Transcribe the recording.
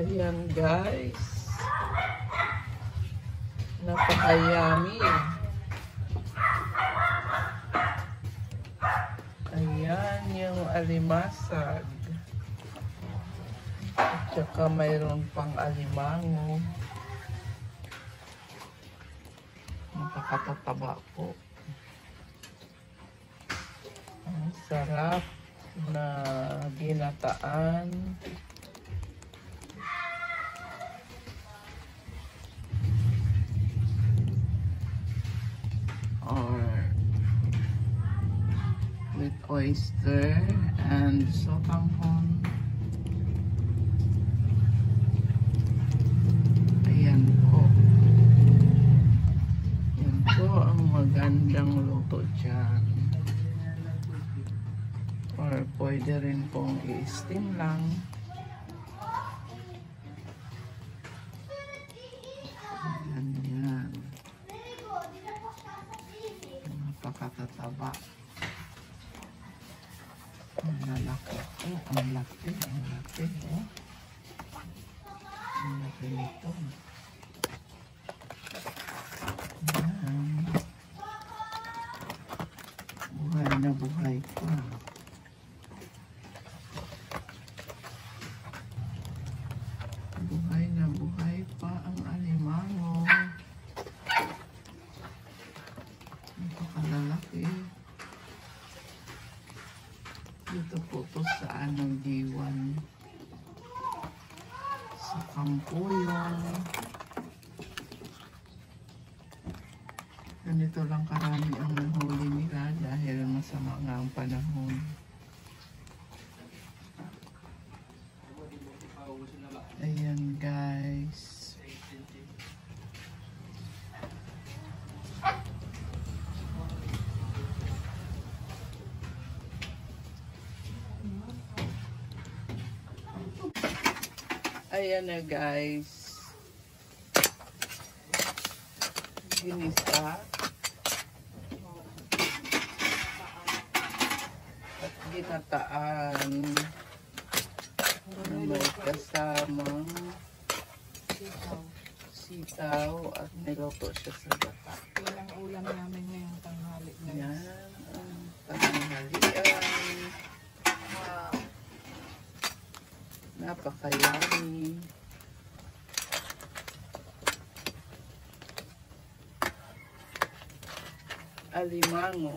Ayan guys. Napaka-yummy. Ayan yung alimasag. At saka mayroon pang alimango. Napakatataba po. Ang sarap na ginataan. Or with oyster and sotanghon. Ayan po. Yan po ang magandang luto dyan. Or pwede rin pong i-steam lang. Ayan yan. Napakatataba. Ang lalaki. Oh, ang laki. Ang laki. Oh. Ang laki nito. Ayan. Dito po to sa anong diwan. Sa Kampulong. Ganito lang karami ang nahuli nila dahil masama nga ang panahon. Ayan guys. Ayan na guys. Ginisa. At ginataan. Na may kasamang sitaw at niloto siya sa gata. Yan ang ulam namin ngayong tanghali. guys. Yan ang tanghalian. Wow. Napakayami. Alimango.